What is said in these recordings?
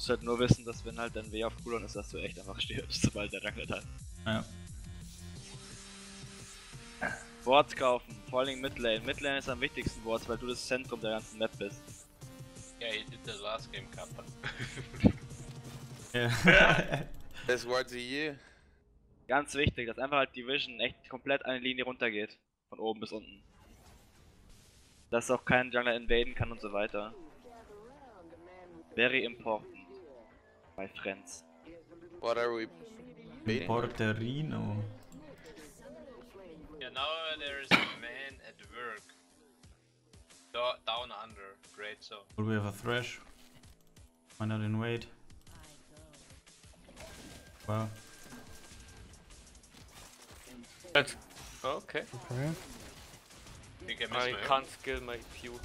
musst halt nur wissen, dass wenn halt dein W auf Cooldown ist, dass du echt einfach stirbst, sobald der Jungler hat. Ja. Wards kaufen, vor allem Midlane. Midlane ist am wichtigsten Wards, weil du das Zentrum der ganzen Map bist. Yeah, he did the last game, Kappa. ja. Words of the year. Ganz wichtig, dass einfach halt die Vision echt komplett eine Linie runtergeht. Von oben bis unten. Dass auch kein Jungler invaden kann und so weiter. Very important. My friends. What are we? beating? Porterino. Yeah, now uh, there is a man at work. Do down under. Great so. Will we have a Thresh? Why not in wait? Wow. That's okay. Okay. I I missed I my own. can't skill my Q.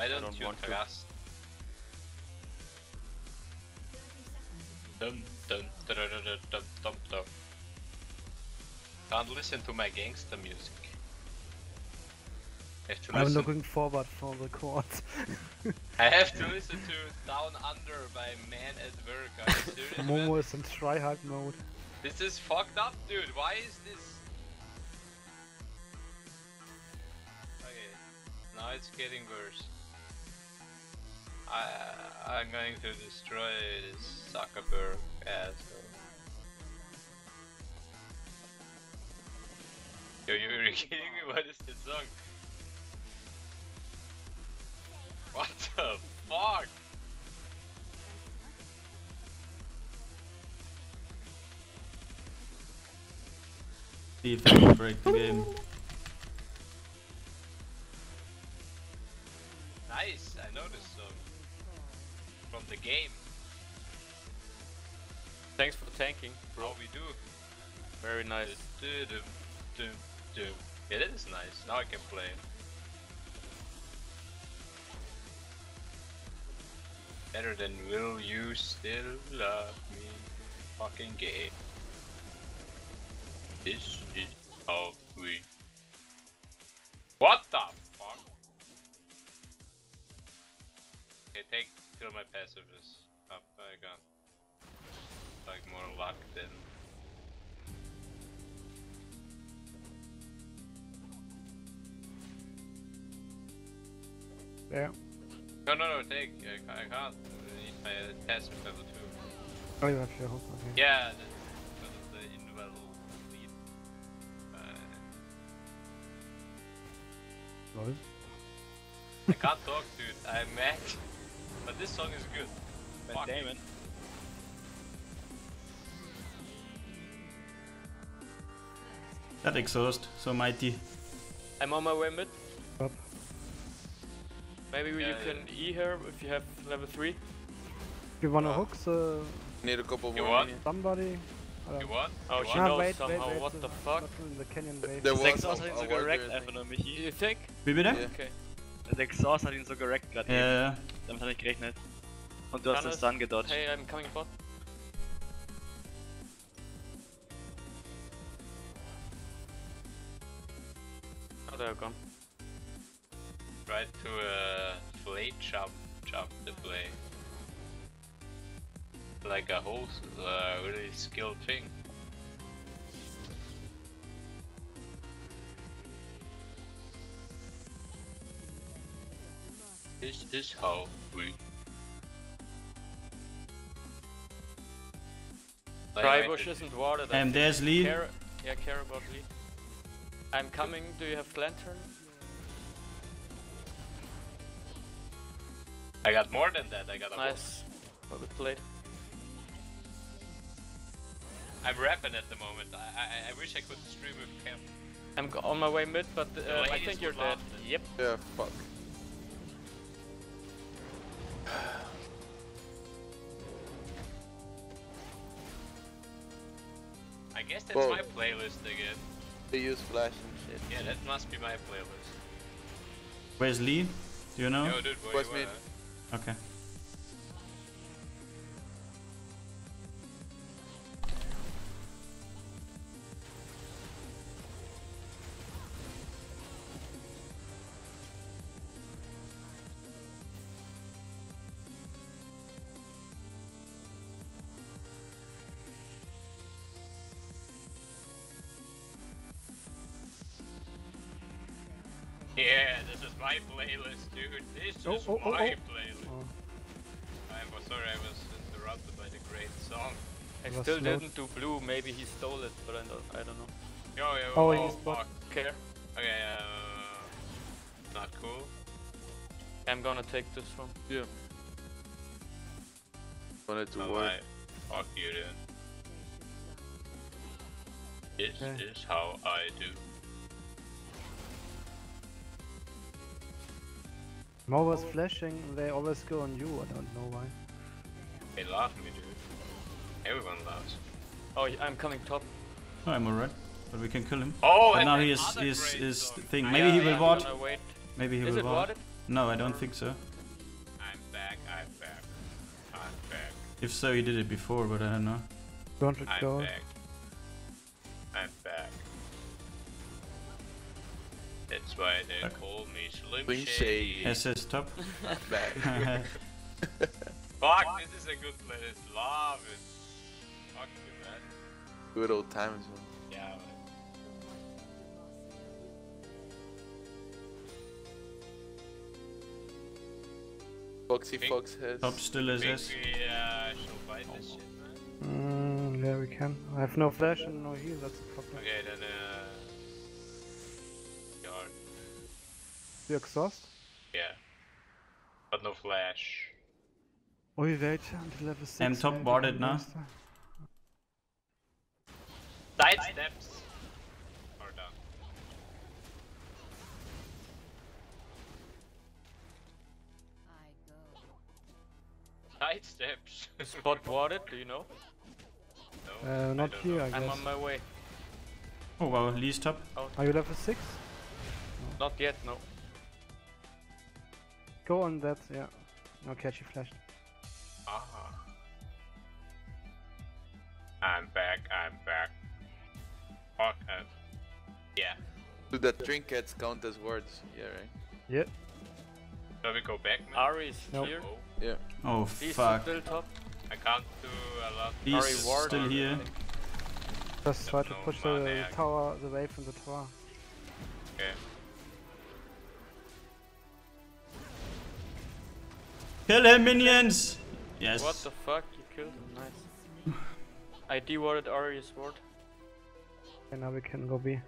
Why don't, don't you want to. trust? Dum dum dum dum dum dum dum dum. Can't listen to my gangster music. Have to I'm listen. looking forward for the court. I have to listen to Down Under by Man at Work. Are you serious? Momo is in tryhard mode. This is fucked up, dude. Why is this? Okay, now it's getting worse. I I'm going to destroy this Zuckerberg asshole. Yo, you're kidding me? What is this song? What the fuck? See if I can break the game. Nice, I know this song. From the game. Thanks for tanking, bro. How we do. Very nice. Yeah, that is nice. Now I can play. Better than will you still love me? Fucking gay. This is how we. What the till my passive is up. I got like more luck than There. No, no, no, take. I, I can't. I need my passive level 2. Oh, you have your hook, okay. Yeah, that's because of the invaluable lead. Uh, Lol. I can't talk, dude. I'm mad. But this song is good. Matt Fuck. Damon. That exhaust, so mighty. I'm on my way mid. Up. Maybe you Yeah, can E here if you have level 3. You wanna Uh, hook the Need a couple You more. want? somebody? You want? Oh, you she want? No, knows wait, wait, somehow. wait, What the- the fuck? in the canyon wave. There Das was Exhaust hat ihn a so word gerackt there. einfach nur, Michi. You think? Wie bitte? Ja. Okay. Das Exhaust hat ihn so gerackt gerade Ja, eben. ja. Damit habe ich gerechnet. Und du hast den Hannes, Stun gedodged. Hey, I'm coming bot. Oh, they're gone. Try to uh, flay jump, jump the play. Like a whole uh, really skilled thing. This is how we. Like, Dry like bush the- isn't watered. I Um, think. there's Lee. Care, yeah, care about Lee. I'm coming. Do you have lantern? I got more than that. I got a Nice. Well good played. I'm rapping at the moment. I, I I wish I could stream with Cam. I'm on my way mid, but uh, The I think you're dead. Yep. Yeah, fuck. Guess that's Whoa. my playlist again. They use flash and shit. Yeah, that must be my playlist. Where's Lee? Do you know? Yo, dude, where What's you mid? Okay. Yeah, this is my playlist, dude. This Oh, is oh, oh, my oh. playlist. Oh, I'm sorry I was interrupted by the great song. I Was still didn't do blue. Maybe he stole it, but I don't. I don't know. Yo, yo, Oh, oh, he's fuck. Care. Okay, uh, not cool. I'm gonna take this one. Yeah. Wanted to work. Alright, fuck you then. This Okay. is how I do. I'm always flashing, they always go on you, I don't know why. They laugh at me, dude. Everyone laughs. Oh, I'm coming top. Oh, I'm alright. But we can kill him. Oh, But and now he is other is is thing. I- Maybe he will I'm ward. wait. Maybe he Is will it ward. No, I don't think so. I'm back, I'm back. I'm back, If so, he did it before, but I don't know. 200 I'm gold. back. I'm back. That's why they Back. call me Slim Slim Shady. Shady. SS top. Back. Fuck, this is a good playlist. Love it. Fuck you, man. Good old times, man. Yeah, man. Foxy Think- Fox heads. top still Think SS. we uh, should fight this shit, man? Mm, yeah, we can. I have no flash and no heal, that's the problem. Okay, then uh... exhaust? Yeah. But no flash. Oh, you wait until level 6. I'm top boarded now. Side steps are done. Side steps. Spot warded. Do you know? no, Uh, not don't here, know. I I'm on my way. Oh wow, Lee's top. Are you level 6? Not yet. No. Go on that, yeah. No catchy flash. Ah. I'm back, I'm back. Fuck it. Yeah. Do the trinkets count as words? Yeah, right? Yeah. Shall we go back, man? Ahri is Nope. here. Oh, Yeah. Oh He's fuck. still top. I can't do a lot. He's Ahri ward. still here. Just try to no push the tower, the wave from the tower. Okay. Kill him, minions! Yes. What the fuck? You killed him. Nice. I dewarded Ahri's ward. And now we can go B.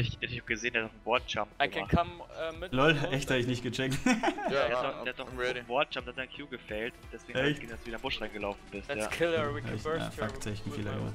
Ich hätte ich hab gesehen, der hat noch einen Wardjump I can gemacht. come uh, mid. Lol, echt, hab ich nicht gecheckt. Yeah, Der hat I'm, doch, der hat ready. einen Wardjump, der hat seinen Q gefailt. Deswegen Echt? hab ich gesehen, dass du wieder in den Busch reingelaufen bist. Let's Ja. kill her. We can ich- burst ja, her. fuck, Fehler my gemacht.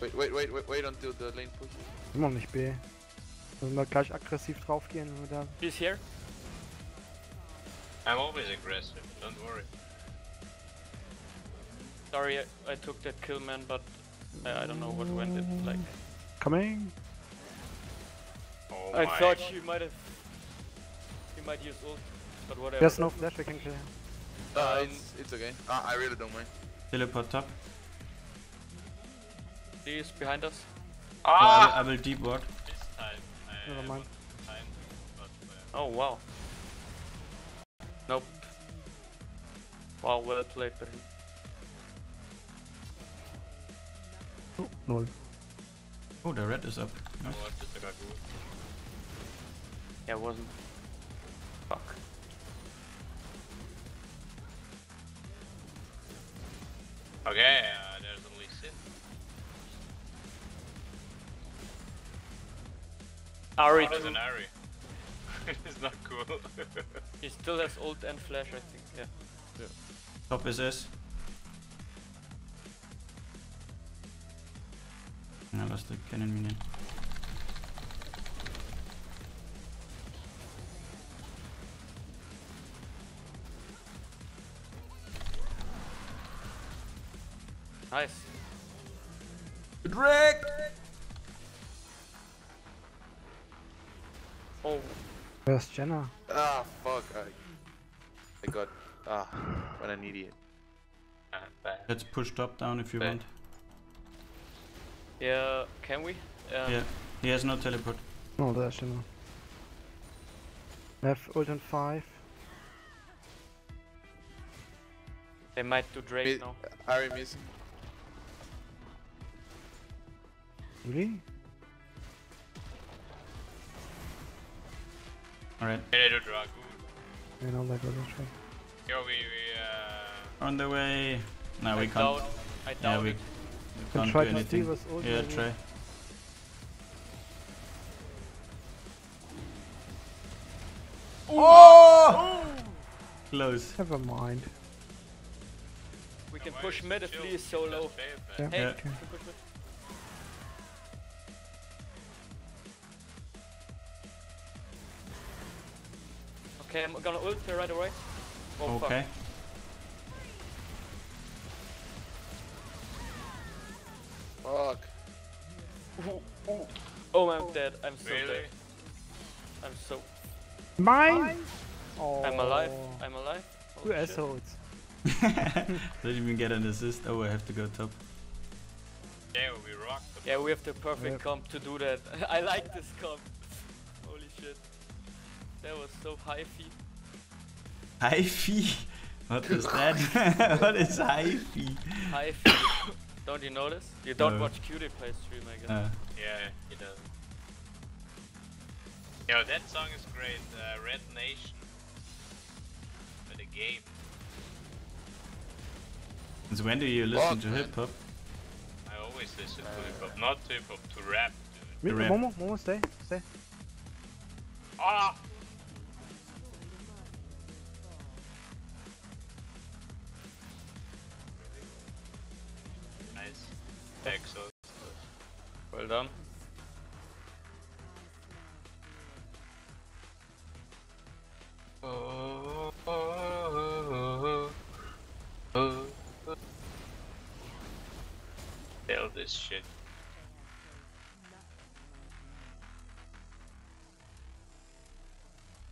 Wait, wait, wait, wait, wait until the lane push. Immer noch nicht B. Müssen wir gleich aggressiv draufgehen, wenn wir da. He's here. I'm always aggressive, don't worry. Sorry, I, I took that kill, man, but I, I don't know what went it like. Coming! Oh I my. thought you might have. You might use ult, but whatever. There's no flash, we can kill him. Uh, Um, it's, it's okay. Uh, I really don't mind. Teleport top. He is behind us. I, will, Ah! I will deep ward. This time. Never mind. time, but, uh, Oh wow. Nope. Wow, well played, but Oh, null. Oh, the red is up. oh, Nice. das ist sogar. Yeah, it wasn't. Fuck. Okay, uh, there's only Sin. Ahri, Oh, there's an Ahri. it's not cool. he still has ult and flash, I think. Yeah. Top SS. I lost the cannon minion. Nice. Oh, Where's Janna? Ah, fuck. I, I got. Ah, what an idiot. Bad. Let's push top down if you Okay. want. Yeah. Can we? Um, Yeah. He has no teleport. No, there's Janna. I have ult in 5. They might do Drake Mid- now. Ahri missing. Really? Alright, They do Dragoon. You know, like, really. Yo, we, we, uh... on the way. No, I we can't. doubt, I Yeah, doubt we, it. We Can can't try do to anything. steal us ult Yeah, maybe. try. Oh! Close. Never mind. We can why push is mid if chill? Lee is We so can low. just save that. Yeah, Hey, Yeah. okay. we can push mid. Okay, I'm gonna ult here right away. Oh, fuck. Okay. Fuck. Oh, I'm dead. I'm so Really? dead. I'm so. Mine! Oh. I'm alive. I'm alive. Oh, you shit. assholes. Didn't even get an assist. Oh, I have to go top. Yeah, we rock the Yeah, we have the perfect Yep. comp to do that. I like this comp. Holy shit. That was so hyphy. Hyphy? What is that? what is hyphy? Hyphy. Don't you notice? You don't No. watch PewDiePie stream, I guess. Uh, Yeah, he does. Yo, that song is great. Uh, Red Nation. For the game. since when do you listen Fuck, to hip hop? I always listen to hip hop, not to hip hop, to rap, dude. Mid, rap. Momo, Momo, stay, stay. Ah! Well done. This shit.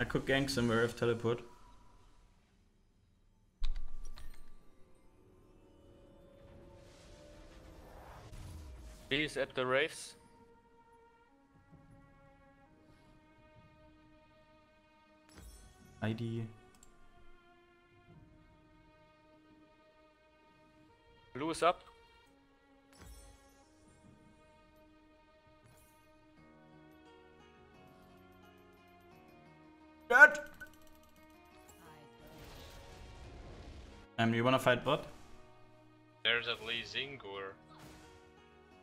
I could gank somewhere if teleport. At the race. ID. Blue is up. Good. Um, you wanna fight bot? There's at least Zingur.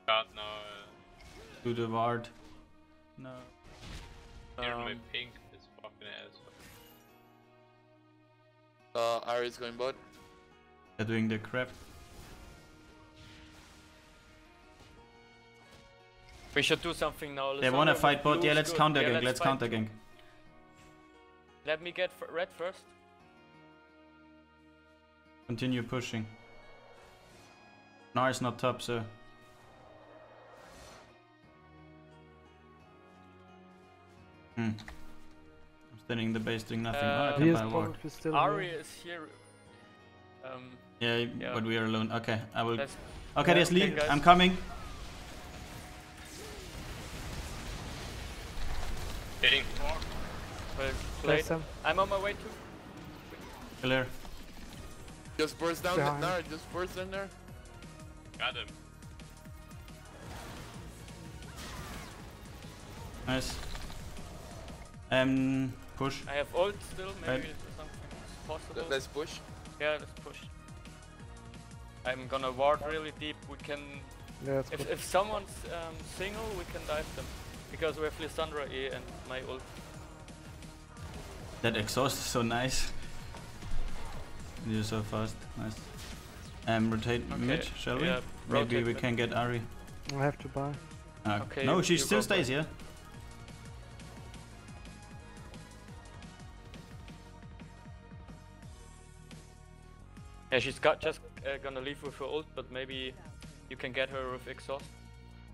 God, no. Uh, Do the ward. No. here's my Um, pink, this fucking asshole. Uh, Ahri's going bot. They're doing the crap. We should do something now. They wanna fight with bot. Yeah, let's good. counter Yeah, gank. Let's fight counter gank. Let me get f- red first. Continue pushing. Gnar is not top, so. Hmm. I'm standing in the base doing nothing. oh, I Uh, can He buy is a ward. probably still Ahri here. is here. Um, Yeah, Yeah. but we are alone. Okay, I will. let's. Okay, yeah, there's Lee. okay. I'm coming. Hitting. Well played. I'm on my way too. Clear. Just burst down Behind. there. Just burst in there. Got him. Nice. Um, push. I have ult still. Maybe Right. something is possible. Let- Let's push. Yeah, let's push. I'm gonna ward really deep. We can. Yeah, that's If, good. if someone's um, single, we can dive them. Because we have Lissandra E and my ult. That exhaust is so nice. You're so fast. Nice. Um, rotate Okay, mid, shall we? yeah, Maybe we mid. can get Ahri. I have to buy. Uh, Okay, no, you- she you still stays, here. yeah? Yeah, she's got just uh, gonna leave with her ult, but maybe you can get her with exhaust.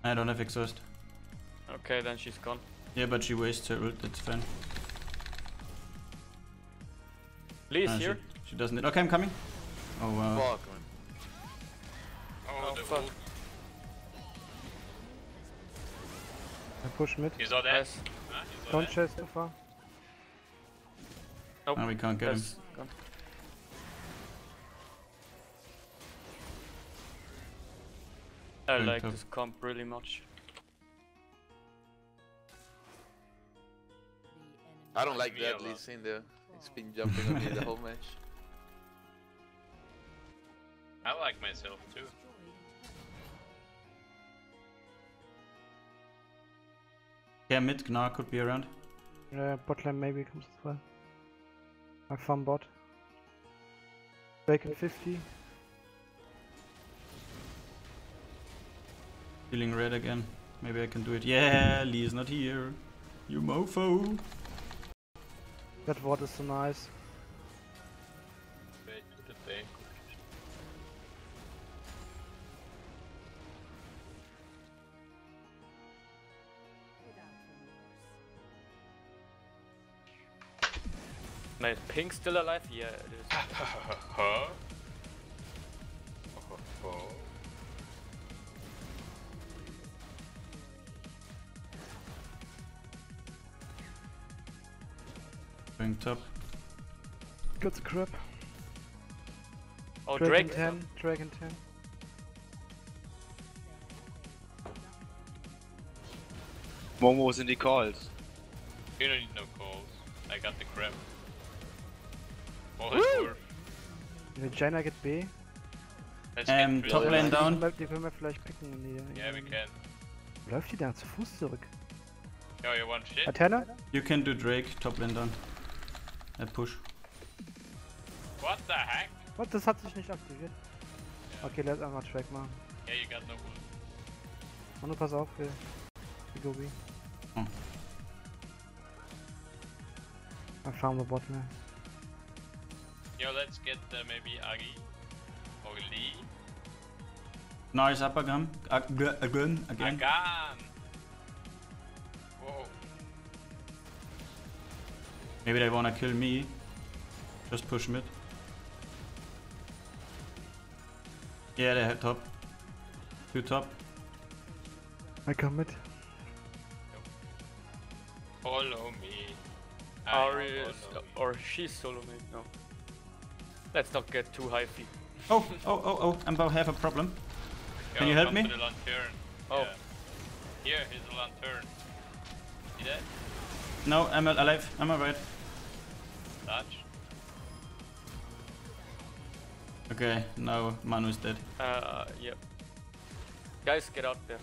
I don't have exhaust. Okay, then she's gone. Yeah, but she wastes her ult, that's fine. Lee is Ah, here. She, she doesn't. Okay, I'm coming. Oh, wow. Fuck, man. Oh, Oh, the fuck. ult. I push mid. He's not dead. Nice. Huh? He's not Don't dead. chase too far. Nope. No, we can't get him. I Going like this comp really much. I don't like that a Lee lot. Sin though. He's been jumping on me the whole match. I like myself too. Yeah, mid Gnar could be around. Uh, bot lane maybe comes as well. I farm bot. Bacon 50. Feeling red again. Maybe I can do it. Yeah, Lee is not here. You mofo. That ward is so nice. Wait to the bank. My pink still alive? Yeah, it is. Top. Got the crap. Oh, Dragon Drake. 10. Dragon 10. Momo sind die Calls. You don't need no calls. I got the crap. Oh. Will Jaina get B? Let's Ähm, top lane Die down. können wir- Die können wir vielleicht picken. die- Yeah, we can. Läuft die da zu Fuß zurück? Yo, you want shit? Athena? You can do Drake, top lane down. I push. What the heck? Was? Das hat sich nicht aktiviert. Okay, lass einmal Track machen. Yeah, you got no ult. Manu, pass auf, wir, wir go B. Oh. I found the bot lane. Yo, let's get uh, maybe Agi or Lee. Is up again. Ag- Again, again. Agan! Whoa. Maybe they wanna kill me. Just push mid. Yeah, they have top. Two top. I come mit. Follow me. I Or, follow is, me. or she's solo mate, no. Let's not get too high feet. Oh, oh, oh, oh, I'm about to have a problem. Can you help come me? To the lantern. Oh. Yeah. Here, here's the lantern. See that? No, I'm alive. I'm alright. Touch. Okay, now Manu is dead. Uh, yep. Guys, get out there.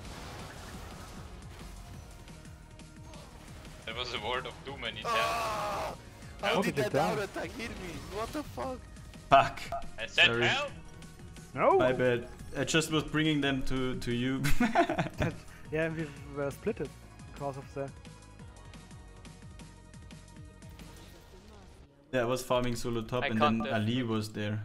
That was a word of doom and he Ah! How How did did that you down attack hit me? What the fuck? Fuck. I said Sorry. help! No! My bad. I just was bringing them to, to you. yeah, we were splitted because of that. Yeah, I was farming solo top I and then def- uh, Ali was there.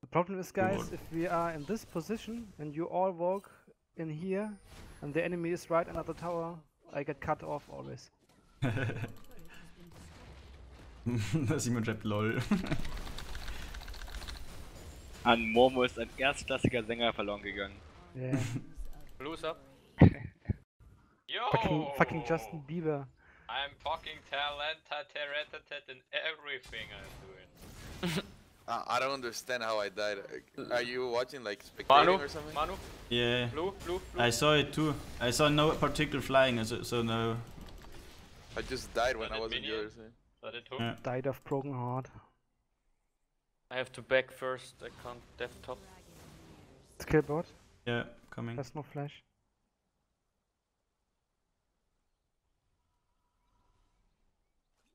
The problem is, guys, if we are in this position and you all walk in here and the enemy is right under the tower, I get cut off always. Simon schreibt LOL. An Momo ist ein erstklassiger Sänger verloren gegangen. Yeah. Blues up. Yo! fucking, fucking Justin Bieber. I'm fucking talented, talented in everything I'm doing. Uh, I don't understand how I died. Are you watching like spectating Manu, or something? Manu, Yeah. blue, blue, blue. I saw it too. I saw no particular flying, so, so no. I just died when I it, was in minion? yours. eh? That it hook? Yeah. Died of broken heart. I have to back first. I can't death top. Skill bot. Yeah, coming. There's no flash.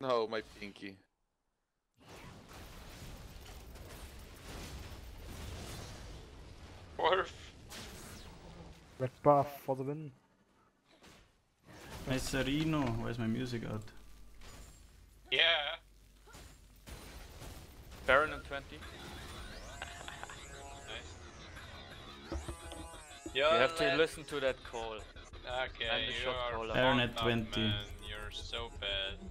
No, my pinky. Worf! Red buff for the win. Hey Serino, where's my music out? Yeah! Baron and 20. Nice. You have to listen to that call. Okay, I'm the you shot are caller. Aaron at 20. Man. You're so bad.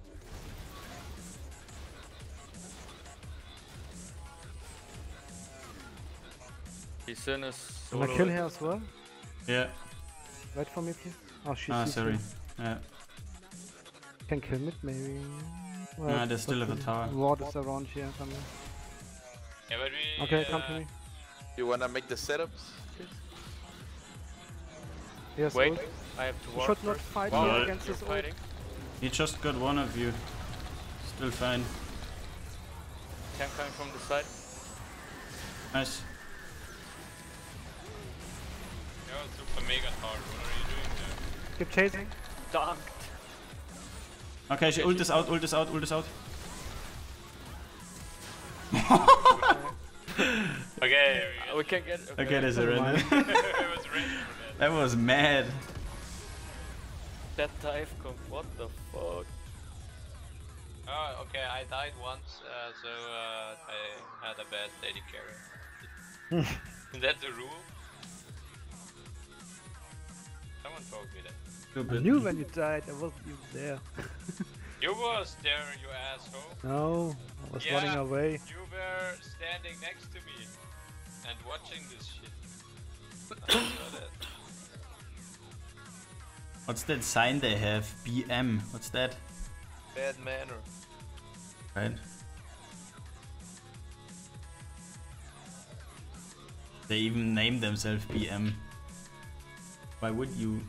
His sin is Can I kill her as well? Yeah. Wait for me, please. Oh, she's Ah, sorry. here. Yeah. Can kill mid, maybe. Well, Nah, they still have a the tower. Ward is around here somewhere. Yeah, but we. Okay, uh, come to me. You wanna make the setups? Yes, Wait, ult. I have to You walk should not first. fight Wow, here uh, against this ult. fighting. He just got one of you. Still fine. Camp coming from the side. Nice. Super mega hard. What are you doing there? Keep chasing. Dunked. Okay, she ult is out, ult is out, ult is out. Okay, we can get. Okay, there's a Never random. mind. Was ready that. that was mad. That dive comp. What the fuck? Oh, okay, I died once, uh, so uh, I had a bad lady carry. Is that the rule? Someone told me that. I knew when you died, I wasn't even there. You was there, you asshole. No, I was Yeah. running away. You were standing next to me and watching this shit. I saw that. What's that sign they have? BM. What's that? Bad manner. Right. They even name themselves BM. Why would you?